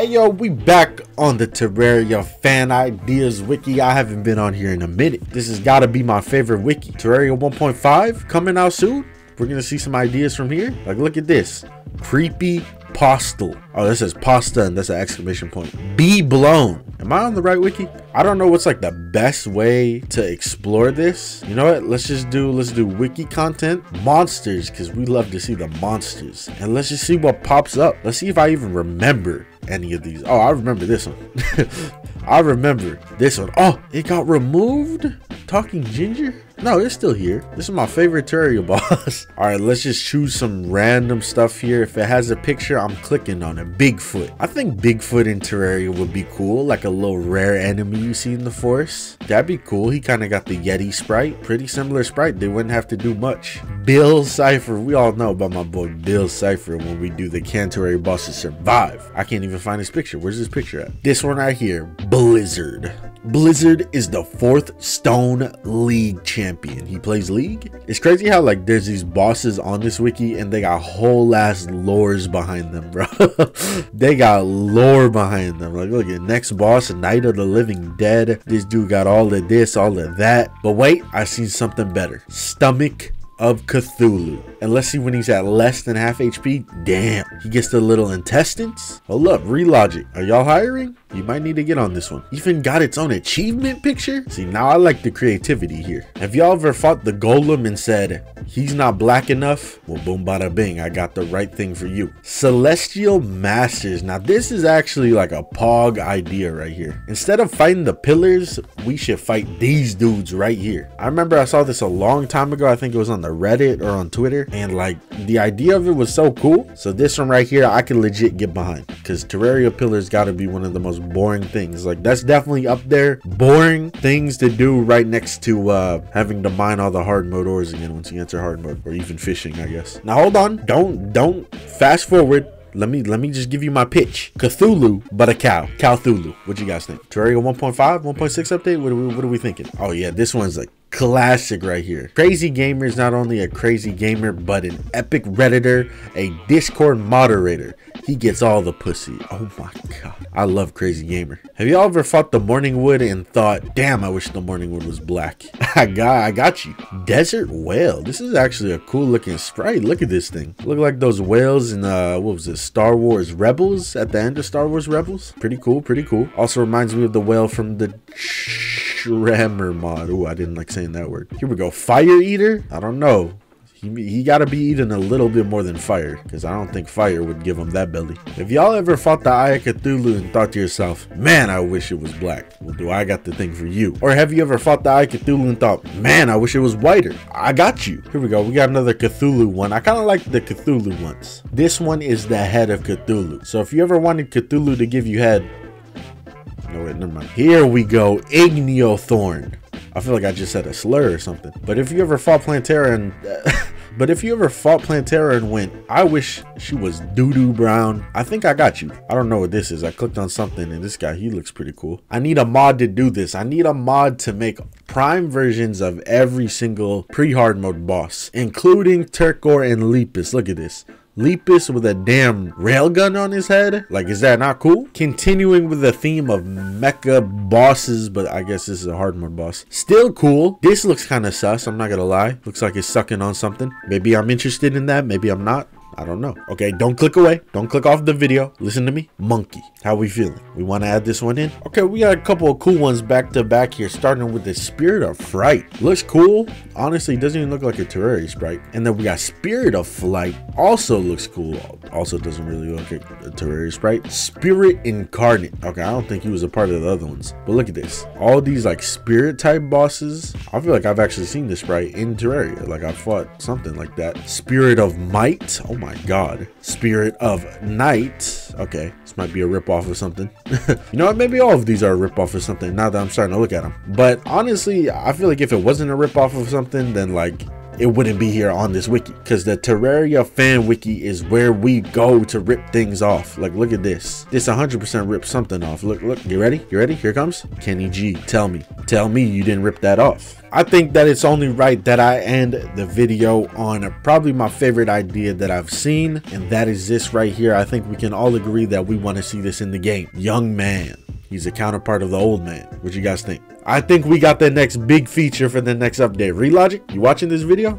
Hey yo, we back on the Terraria fan ideas wiki. I haven't been on here in a minute. This has got to be my favorite wiki. Terraria 1.5 coming out soon. We're gonna see some ideas from here. Like, look at this. Creepy postal. Oh, this says pasta and that's an exclamation point. Be blown. Am I on the right wiki? I don't know what's like the best way to explore this. You know what? Let's just do let's do wiki content monsters because we love to see the monsters and let's just see what pops up. Let's see if I even remember any of these. Oh, I remember this one. I remember this one. Oh, it got removed. Talking Ginger? No, it's still here. This is my favorite Terraria boss. All right, let's just choose some random stuff here. If it has a picture, I'm clicking on it. Bigfoot. I think Bigfoot in Terraria would be cool. Like a little rare enemy you see in the forest. That'd be cool. He kind of got the Yeti sprite. Pretty similar sprite. They wouldn't have to do much. Bill Cipher. We all know about my boy Bill Cipher when we do the Can Terraria bosses survive. I can't even find his picture. Where's his picture at? This one right here. Blizzard. Blizzard is the fourth Stone League champion. He plays League. It's crazy how like there's these bosses on this wiki and they got whole ass lores behind them, bro. they got lore behind them. Like look at next boss, Night of the Living Dead. This dude got all of this, all of that. But wait, I seen something better. Stomach of Cthulhu. And let's see when he's at less than half HP. Damn, he gets the little intestines. Hold up, Relogic. Are y'all hiring? You might need to get on this one. Even got its own achievement picture. See, now I like the creativity here. Have y'all ever fought the golem and said, he's not black enough? Well, boom, bada bing, I got the right thing for you. Celestial Masters. Now, this is actually like a pog idea right here. Instead of fighting the pillars, we should fight these dudes right here. I remember I saw this a long time ago. I think it was on the Reddit or on Twitter. And like, the idea of it was so cool. So this one right here, I can legit get behind. Because Terraria pillars got to be one of the most boring things. Like that's definitely up there. Boring things to do right next to uh, having to mine all the hard mode ores again once you enter hard mode or even fishing, I guess. Now hold on. Don't don't fast forward. Let me let me just give you my pitch. Cthulhu, but a cow. Cthulhu. What you guys think? Terraria 1.5, 1.6 update? What are we what are we thinking? Oh yeah, this one's like classic right here. Crazy Gamer is not only a crazy gamer, but an epic redditor, a Discord moderator. He gets all the pussy. Oh my god. I love Crazy Gamer. Have y'all ever fought the Morning Wood and thought, damn, I wish the Morning Wood was black? I got I got you. Desert Whale. This is actually a cool looking sprite. Look at this thing. Look like those whales in uh what was it? Star Wars Rebels at the end of Star Wars Rebels. Pretty cool, pretty cool. Also reminds me of the whale from the Shremmer mod. Oh, I didn't like saying that word. Here we go. Fire Eater? I don't know. He, he got to be eating a little bit more than fire because I don't think fire would give him that belly. If y'all ever fought the Eye of Cthulhu and thought to yourself, man, I wish it was black. Well, do I got the thing for you? Or have you ever fought the Eye of Cthulhu and thought, man, I wish it was whiter? I got you. Here we go. We got another Cthulhu one. I kind of like the Cthulhu ones. This one is the head of Cthulhu. So if you ever wanted Cthulhu to give you head, no, wait, never mind. Here we go. Igniothorn. I feel like I just said a slur or something. But if you ever fought Plantera and... but if you ever fought Plantera and went, I wish she was doo-doo brown, I think I got you. I don't know what this is. I clicked on something and this guy, he looks pretty cool. I need a mod to do this. I need a mod to make prime versions of every single pre-hard mode boss, including Turkor and Lepus. Look at this. Lepus with a damn railgun on his head? Like, is that not cool? Continuing with the theme of mecha bosses, but I guess this is a hard mode boss. Still cool. This looks kind of sus, I'm not gonna lie. Looks like it's sucking on something. Maybe I'm interested in that, maybe I'm not. I don't know. Okay, don't click away. Don't click off the video. Listen to me. Monkey. How we feeling? We want to add this one in? Okay, we got a couple of cool ones back to back here, starting with the Spirit of Fright. Looks cool. Honestly, doesn't even look like a Terraria sprite. And then we got Spirit of Flight. Also looks cool. Also doesn't really look like a Terraria sprite. Spirit Incarnate. Okay, I don't think he was a part of the other ones. But look at this. All these like spirit type bosses. I feel like I've actually seen this sprite in Terraria. Like I fought something like that. Spirit of Might. Oh my god. Spirit of Night. Okay, this might be a ripoff of something. you know what? Maybe all of these are a ripoff of something now that I'm starting to look at them. But honestly, I feel like if it wasn't a ripoff of something, then like it wouldn't be here on this wiki. Because the Terraria fan wiki is where we go to rip things off. Like, look at this. This 100% ripped something off. Look, look, you ready? You ready? Here comes Kenny G. Tell me. Tell me you didn't rip that off. I think that it's only right that I end the video on probably my favorite idea that I've seen, and that is this right here. I think we can all agree that we want to see this in the game. Young man. He's a counterpart of the old man. What you guys think? I think we got the next big feature for the next update. Relogic, you watching this video?